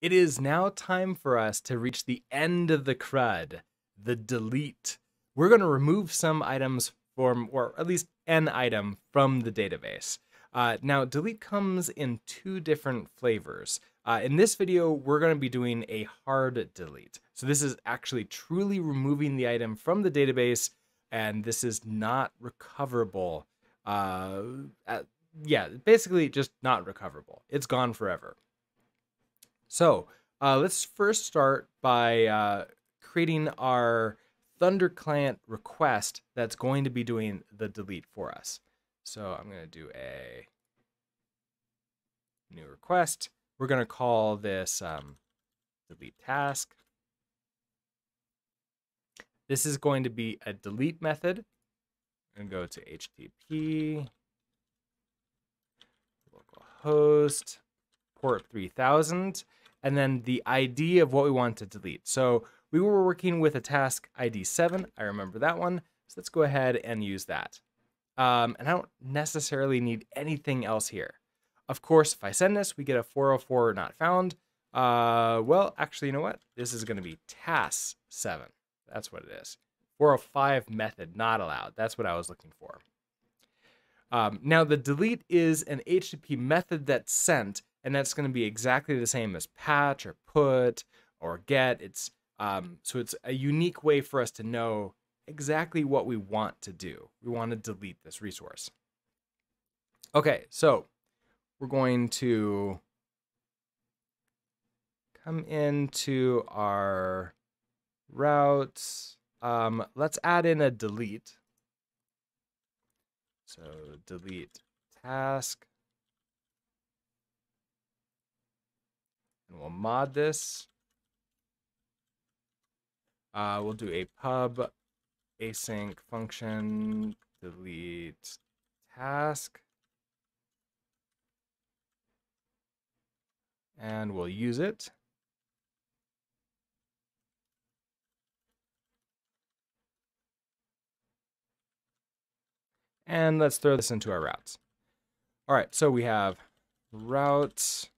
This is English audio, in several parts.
It is now time for us to reach the end of the CRUD, the delete. We're going to remove some items from, or at least an item from the database. Uh, now, delete comes in two different flavors. Uh, in this video, we're going to be doing a hard delete. So this is actually truly removing the item from the database, and this is not recoverable. Uh, yeah, basically just not recoverable. It's gone forever. So uh, let's first start by uh, creating our Thunder Client request that's going to be doing the delete for us. So I'm going to do a new request. We're going to call this um, delete task. This is going to be a delete method. I'm going to go to HTTP, localhost, port 3000, and then the ID of what we want to delete. So we were working with a task ID 7. I remember that one. So let's go ahead and use that. Um, and I don't necessarily need anything else here. Of course, if I send this, we get a 404 not found. Uh, well, actually, you know what? This is going to be task 7. That's what it is. 405 method not allowed. That's what I was looking for. Um, now, the delete is an HTTP method that's sent, and that's going to be exactly the same as patch or put or get. It's um, so it's a unique way for us to know exactly what we want to do. We want to delete this resource. Okay, so we're going to come into our routes. Um, let's add in a delete. So delete task. And we'll mod this. Uh, we'll do a pub async function delete task. And we'll use it. And let's throw this into our routes. All right, so we have routes.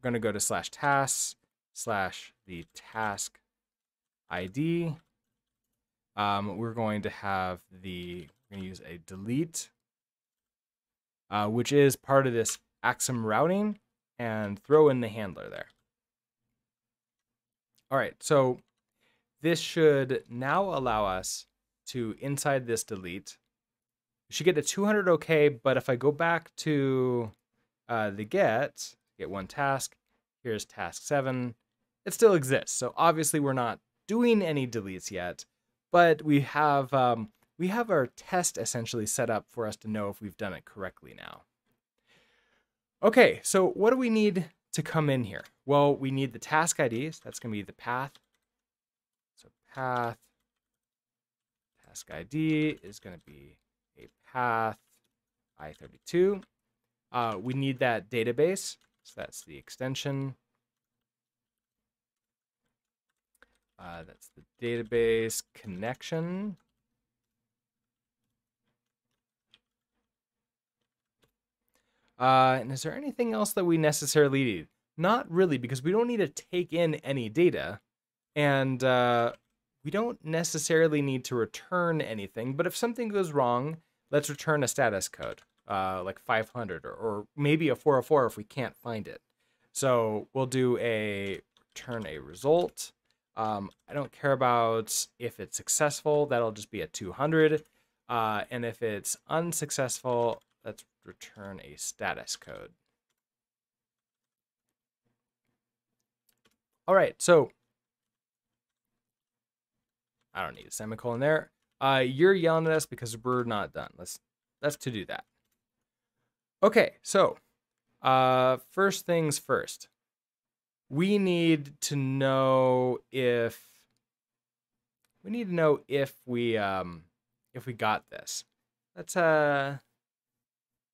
We're going to go to slash tasks slash the task ID. Um, we're going to have the, we're going to use a delete, uh, which is part of this Axum routing, and throw in the handler there. All right, so this should now allow us to, inside this delete, we should get to 200 okay, but if I go back to uh, the get, get one task, here's task seven, it still exists. So obviously we're not doing any deletes yet, but we have um, we have our test essentially set up for us to know if we've done it correctly now. Okay, so what do we need to come in here? Well, we need the task IDs. That's going to be the path. So path task ID is going to be a path I32. Uh, we need that database. So that's the extension. Uh, that's the database connection. Uh, and is there anything else that we necessarily need? Not really, because we don't need to take in any data. And uh, we don't necessarily need to return anything. But if something goes wrong, let's return a status code, uh, like 500 or, or maybe a 404 if we can't find it. So we'll do a return a result. Um, I don't care about if it's successful, that'll just be a 200. Uh, and if it's unsuccessful, let's return a status code. All right, so I don't need a semicolon there. Uh, you're yelling at us because we're not done. Let's let's to do that. Okay, so uh, first things first. We need to know if we need to know if we um if we got this. Let's uh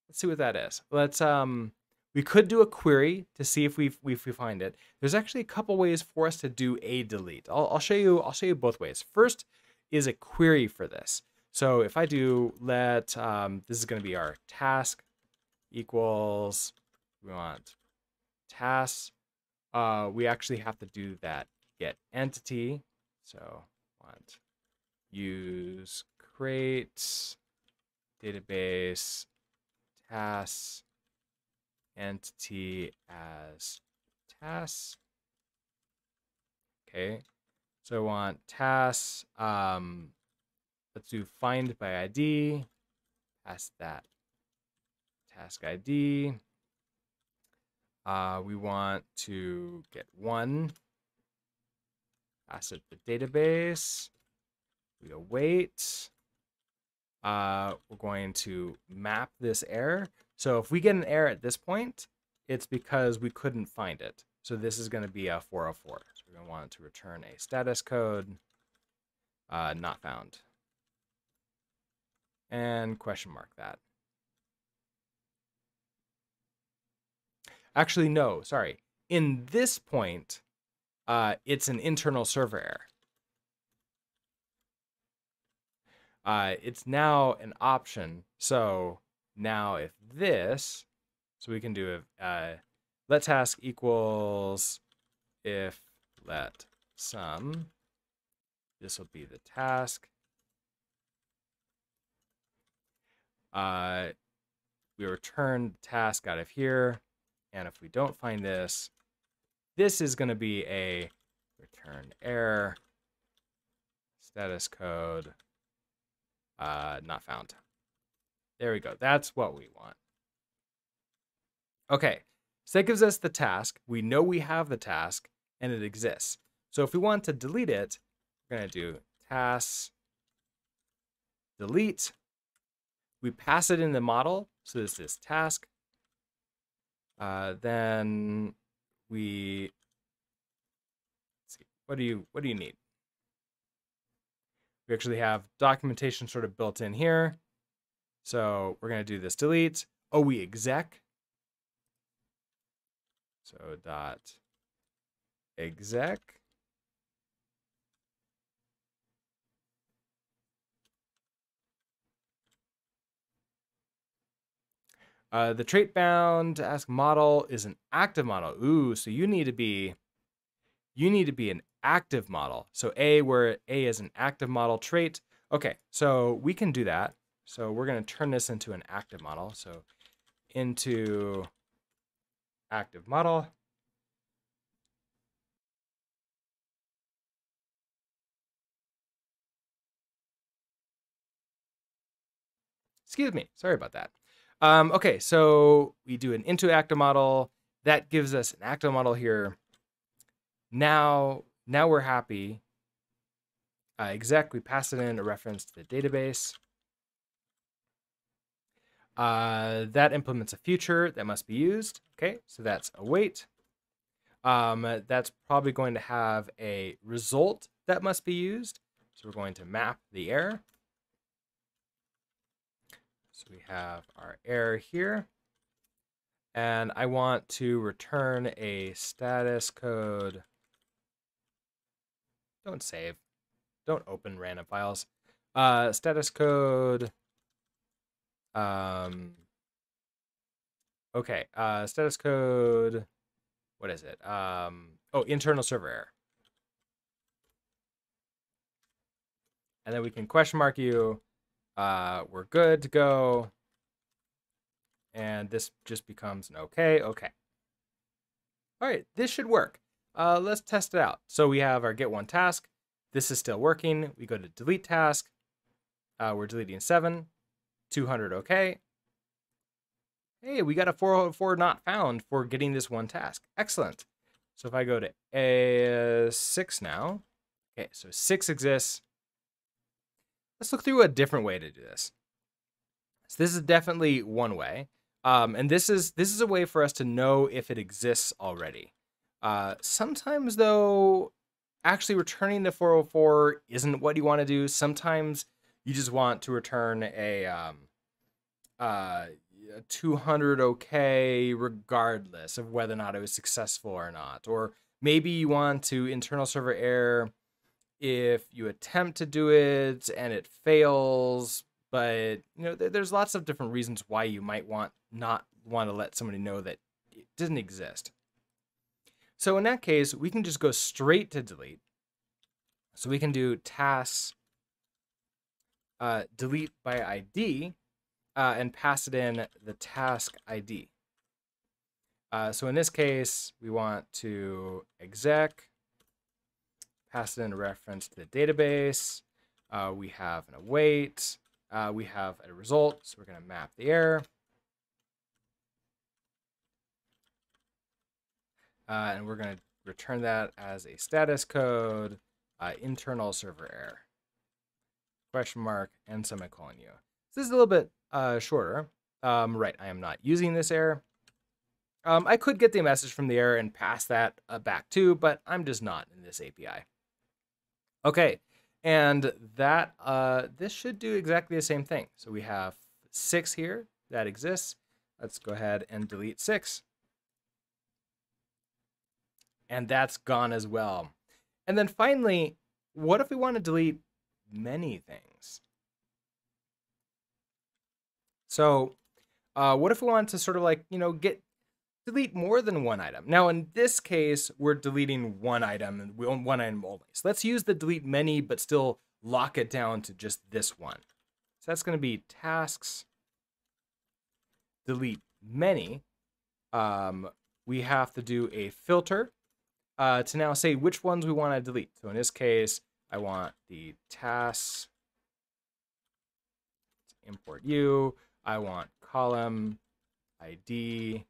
let's see what that is. Let's um we could do a query to see if we if we find it. There's actually a couple ways for us to do a delete. I'll, I'll show you I'll show you both ways. First, is a query for this. So if I do let, um, this is going to be our task equals, we want tasks uh, we actually have to do that get entity. So want use crate database tasks entity as tasks. Okay, so I want tasks. Um, let's do find by ID. Pass that task ID. Uh, we want to get one. Pass it the database. We await. Uh, we're going to map this error. So if we get an error at this point, it's because we couldn't find it. So this is going to be a 404. So we're going to want to return a status code uh, not found. And question mark that. Actually, no, sorry. In this point, uh, it's an internal server error. Uh, it's now an option. So now if this, so we can do a uh, let task equals if let Some, this will be the task. Uh, we return task out of here. And if we don't find this, this is going to be a return error, status code, uh, not found. There we go. That's what we want. Okay, so that gives us the task. We know we have the task and it exists. So if we want to delete it, we're going to do tasks delete. We pass it in the model. So this is task. Uh, then we see what do you what do you need? We actually have documentation sort of built in here. So we're going to do this delete. OE exec. So dot exec. Uh, the trait bound ask model is an active model. Ooh, so you need to be you need to be an active model. So A where A is an active model trait. Okay, so we can do that. So we're going to turn this into an active model. So into active model. Excuse me, sorry about that. Um, okay, so we do an into active model. That gives us an active model here. Now, now we're happy. Uh, exec, we pass it in a reference to the database. Uh, that implements a future that must be used. Okay, so that's await. Um, that's probably going to have a result that must be used. So we're going to map the error. So we have our error here. And I want to return a status code. Don't save. Don't open random files. Uh, status code um, okay, uh, status code. What is it? Um, oh, internal server error. And then we can question mark you. Uh, we're good to go. And this just becomes an okay, okay. All right, this should work. Uh, let's test it out. So we have our get one task. This is still working. We go to delete task. Uh, we're deleting seven. 200 okay. Hey, we got a 404 not found for getting this one task. Excellent. So if I go to A6 now, okay, so 6 exists. Let's look through a different way to do this. So this is definitely one way. Um, and this is this is a way for us to know if it exists already. Uh, sometimes though, actually returning the 404 isn't what you want to do. Sometimes you just want to return a um, uh, 200 okay regardless of whether or not it was successful or not. Or maybe you want to internal server error if you attempt to do it and it fails. But you know, there's lots of different reasons why you might want not want to let somebody know that it didn't exist. So in that case, we can just go straight to delete. So we can do tasks uh, delete by ID uh, and pass it in the task ID. Uh, so in this case, we want to exec, pass it in a reference to the database. Uh, we have an await. Uh, we have a result, so we're going to map the error. Uh, and we're going to return that as a status code, uh, internal server error, question mark, and semicolon u. So this is a little bit uh, shorter. Um, right, I am not using this error. Um, I could get the message from the error and pass that uh, back too, but I'm just not in this API. Okay, and that uh, this should do exactly the same thing. So we have six here that exists. Let's go ahead and delete six. And that's gone as well. And then finally, what if we want to delete many things? So uh, what if we want to sort of like, you know, get delete more than one item. Now, in this case, we're deleting one item and we own one item only. So let's use the delete many, but still lock it down to just this one. So that's going to be tasks delete many. Um, we have to do a filter uh, to now say which ones we want to delete. So in this case, I want the tasks import you. I want column ID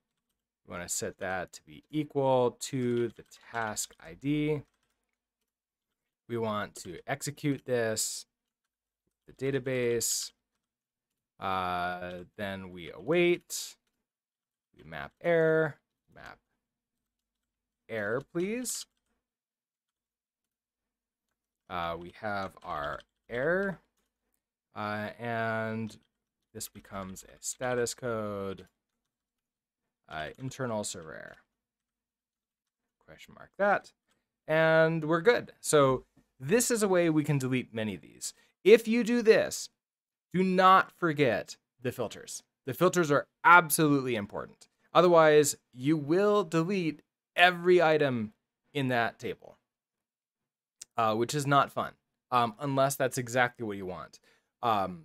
we want to set that to be equal to the task ID. We want to execute this, the database. Uh, then we await. We map error, map error, please. Uh, we have our error, uh, and this becomes a status code uh, internal server error. Question mark that. And we're good. So this is a way we can delete many of these. If you do this, do not forget the filters. The filters are absolutely important. Otherwise, you will delete every item in that table, uh, which is not fun, um, unless that's exactly what you want. Um,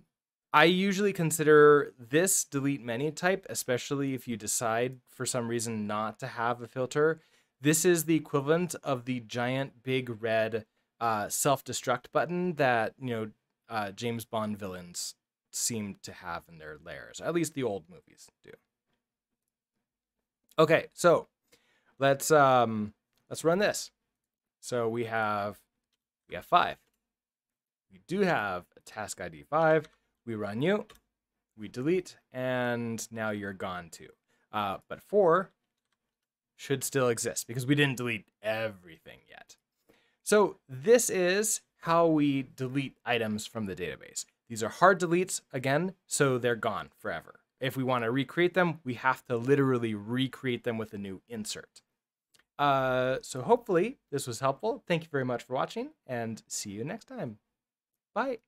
I usually consider this delete many type, especially if you decide for some reason not to have a filter. This is the equivalent of the giant big red uh, self-destruct button that you know uh, James Bond villains seem to have in their lairs. At least the old movies do. Okay, so let's um, let's run this. So we have we have five. We do have a task ID five we run you, we delete, and now you're gone too. Uh, but four should still exist because we didn't delete everything yet. So this is how we delete items from the database. These are hard deletes again, so they're gone forever. If we want to recreate them, we have to literally recreate them with a new insert. Uh, so hopefully this was helpful. Thank you very much for watching and see you next time. Bye.